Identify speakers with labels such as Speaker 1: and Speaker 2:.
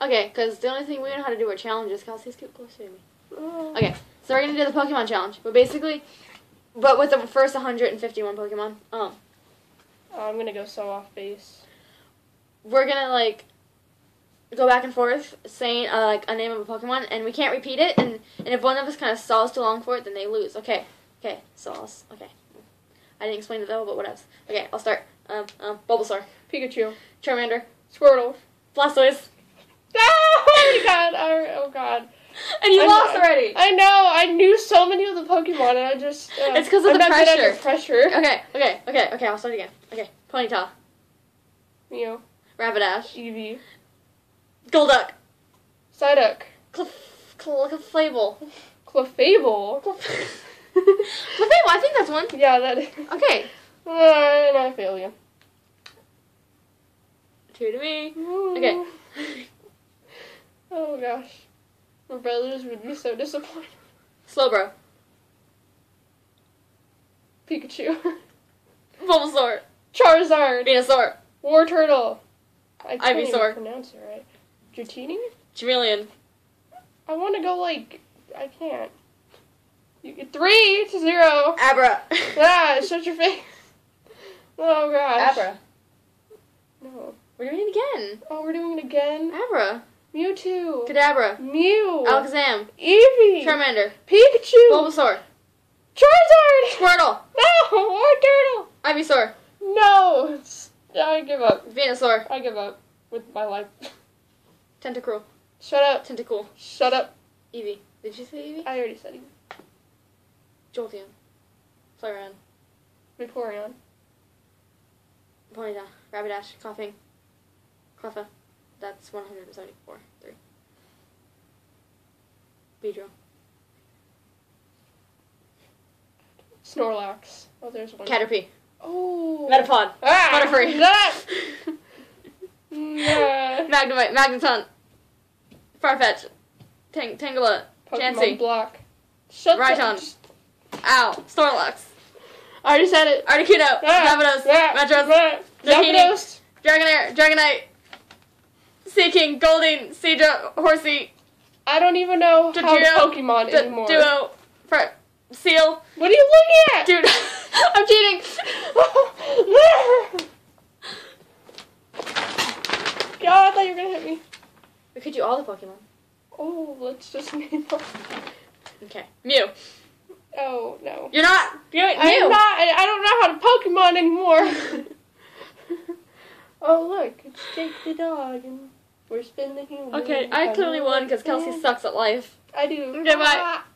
Speaker 1: Okay, because the only thing we know how to do are challenges. Kelsey's too close to me. Okay, so we're gonna do the Pokemon challenge, but basically, but with the first 151 Pokemon, um,
Speaker 2: I'm gonna go so off base.
Speaker 1: we're gonna like go back and forth saying uh, like a name of a Pokemon, and we can't repeat it. And and if one of us kind of stalls too long for it, then they lose. Okay, okay, stalls. Okay, I didn't explain it though, but what else? Okay, I'll start. Um, um, Bulbasaur,
Speaker 2: Pikachu.
Speaker 1: Charmander,
Speaker 2: Squirtle.
Speaker 1: Blastoise,
Speaker 2: Oh my god. Oh, oh god.
Speaker 1: and you
Speaker 2: I
Speaker 1: lost already.
Speaker 2: I know. I knew so many of the Pokemon, and I just. Uh,
Speaker 1: It's 'cause of
Speaker 2: I'm
Speaker 1: the pressure.
Speaker 2: pressure.
Speaker 1: Okay, okay, okay, okay. I'll start again. Okay, Ponyta,
Speaker 2: Mew.
Speaker 1: Rapidash,
Speaker 2: Eevee.
Speaker 1: Golduck,
Speaker 2: Psyduck.
Speaker 1: Clef, Clef, Clefable.
Speaker 2: Clefable.
Speaker 1: Clefable, I think that's one.
Speaker 2: Yeah, that. Is.
Speaker 1: Okay,
Speaker 2: Uh, and I fail you.
Speaker 1: two to me. Okay.
Speaker 2: Gosh. My brothers would be so disappointed.
Speaker 1: Slowbro,
Speaker 2: Pikachu.
Speaker 1: Bulbasaur,
Speaker 2: Charizard.
Speaker 1: Venusaur,
Speaker 2: Wartortle. I can't
Speaker 1: Ivysaur.
Speaker 2: even pronounce it right. Dratini?
Speaker 1: Charmeleon,
Speaker 2: I want to go like I can't. You get three to zero.
Speaker 1: Abra,
Speaker 2: Ah, shut your face. Oh gosh.
Speaker 1: Abra.
Speaker 2: No.
Speaker 1: We're doing it again.
Speaker 2: Oh, we're doing it again.
Speaker 1: Abra,
Speaker 2: Mewtwo.
Speaker 1: Kadabra,
Speaker 2: Mew.
Speaker 1: Alakazam,
Speaker 2: Eevee.
Speaker 1: Charmander,
Speaker 2: Pikachu.
Speaker 1: Bulbasaur,
Speaker 2: Charizard.
Speaker 1: Squirtle,
Speaker 2: No, Wartortle.
Speaker 1: Ivysaur,
Speaker 2: No. I give up.
Speaker 1: Venusaur,
Speaker 2: I give up with my life.
Speaker 1: Tentacruel,
Speaker 2: Shut up.
Speaker 1: Tentacool,
Speaker 2: Shut up.
Speaker 1: Eevee. Did you say Eevee?
Speaker 2: I already said it.
Speaker 1: Jolteon, Flareon,
Speaker 2: Vaporeon.
Speaker 1: Ponyta, Rapidash, Koffing, Cleffa. That's 174. Three. Beedrill.
Speaker 2: Snorlax. Oh, there's one.
Speaker 1: Caterpie.
Speaker 2: Oh.
Speaker 1: Metapod.
Speaker 2: Ah,
Speaker 1: Butterfree.
Speaker 2: That. Nah.
Speaker 1: Magnemite. Magneton. Farfetch. Tang- Tangela.
Speaker 2: Pokemon
Speaker 1: Chansey.
Speaker 2: block. Shut the-
Speaker 1: Ow. Snorlax.
Speaker 2: I already said it.
Speaker 1: Articuno.
Speaker 2: Ah,
Speaker 1: Zapdos.
Speaker 2: ah,
Speaker 1: Moltres.
Speaker 2: ah.
Speaker 1: Dragonair. Dragonite. Seaking. Goldeen. Seadra. Horsea.
Speaker 2: I don't even know how
Speaker 1: Dodrio.
Speaker 2: Pokemon
Speaker 1: D-
Speaker 2: anymore.
Speaker 1: Duo. Fr- Seel.
Speaker 2: What are you looking at?
Speaker 1: Dude. I'm cheating.
Speaker 2: God, I thought you were gonna hit me.
Speaker 1: We could do all the Pokemon.
Speaker 2: Oh, let's just name them.
Speaker 1: Okay. Mew.
Speaker 2: Oh no.
Speaker 1: You're not. You're Mew.
Speaker 2: I'm not. I I don't know how to Pokemon anymore. oh look, it's Jake the dog, and we're spinning.
Speaker 1: Okay, I clearly won because Kelsey sucks at life.
Speaker 2: I do.
Speaker 1: Okay, bye.
Speaker 2: Ah.